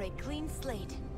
For a clean slate.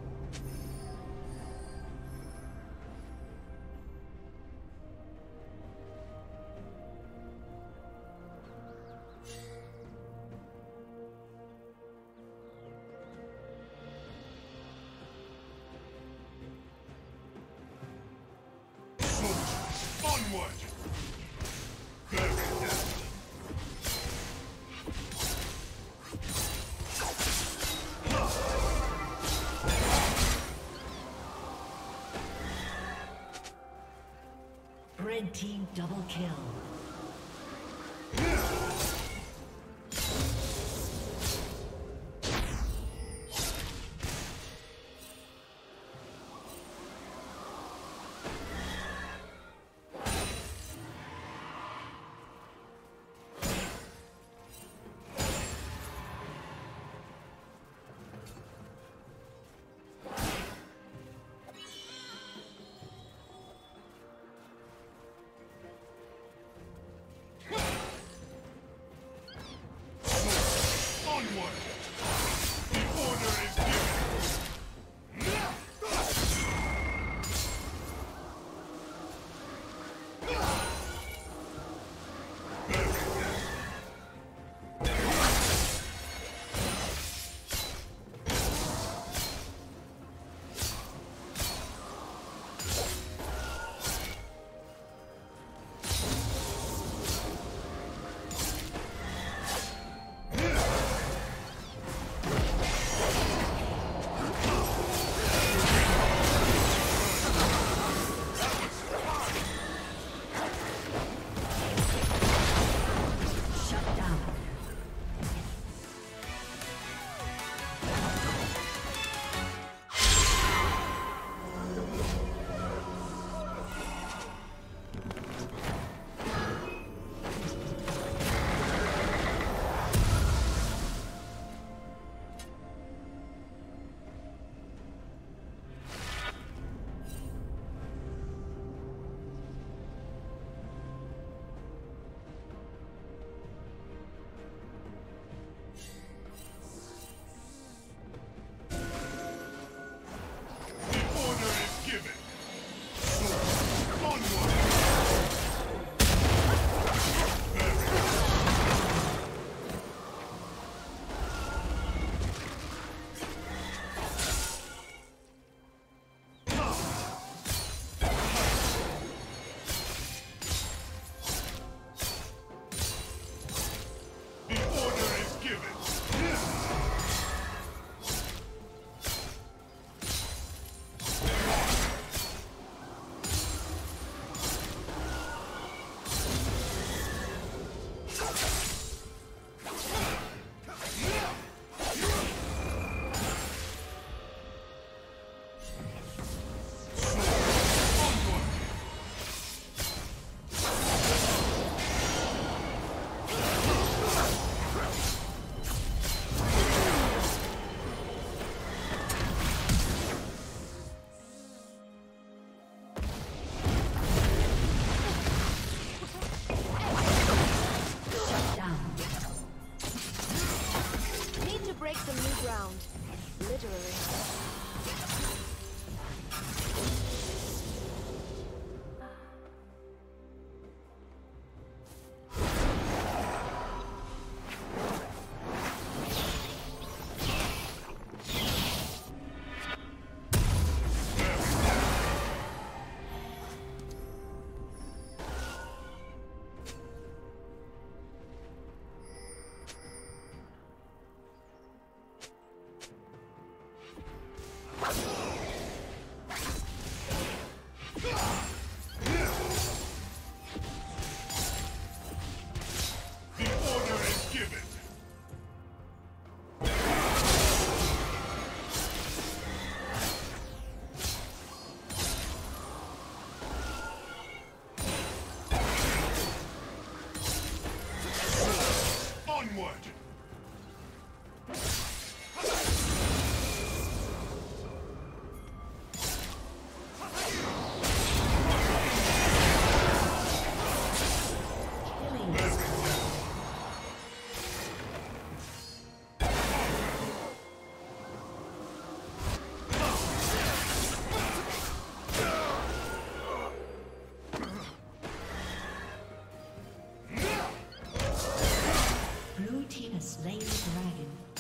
slain the dragon.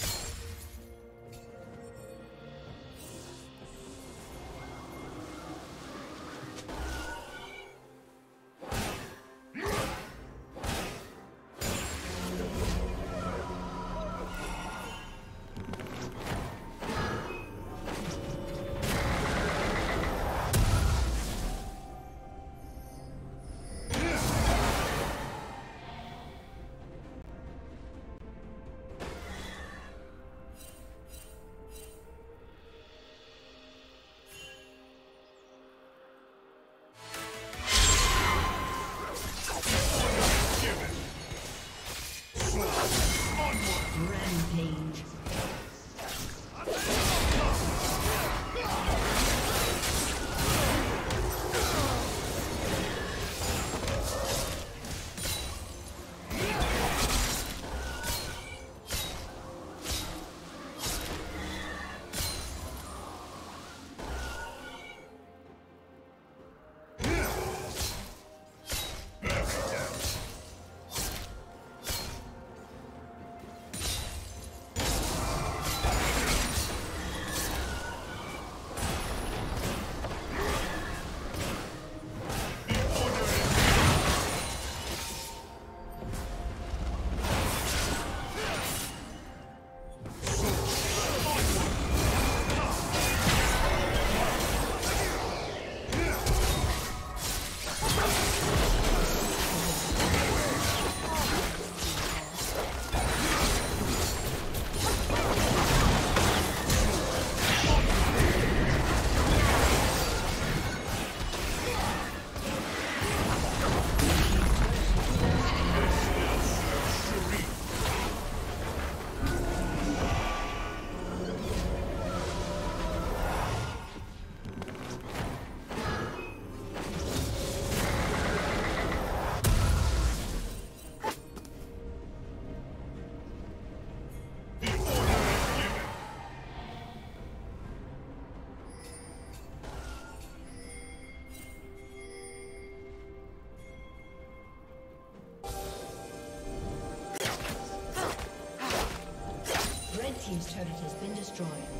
destroyed.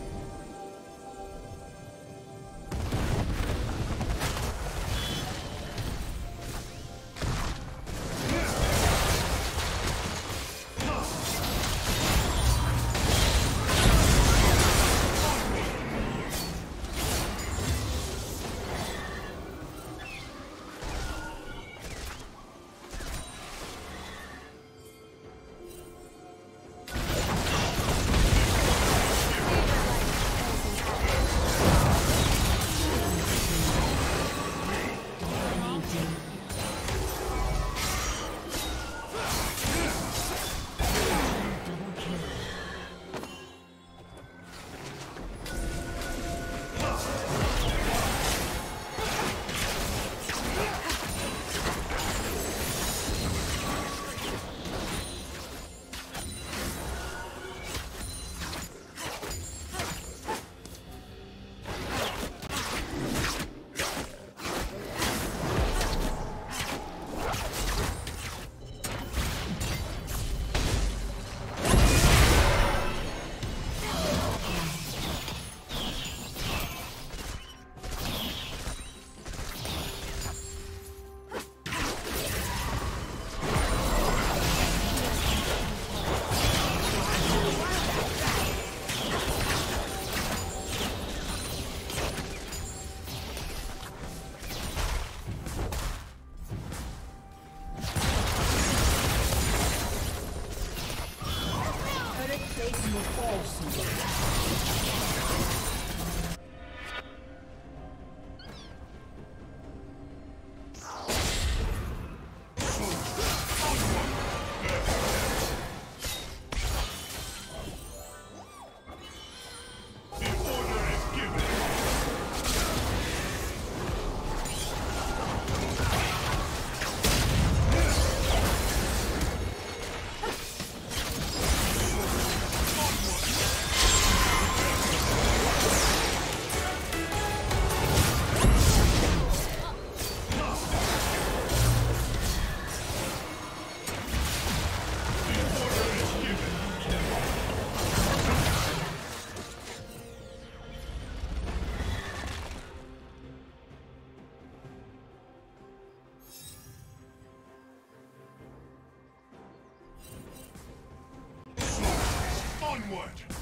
Onward!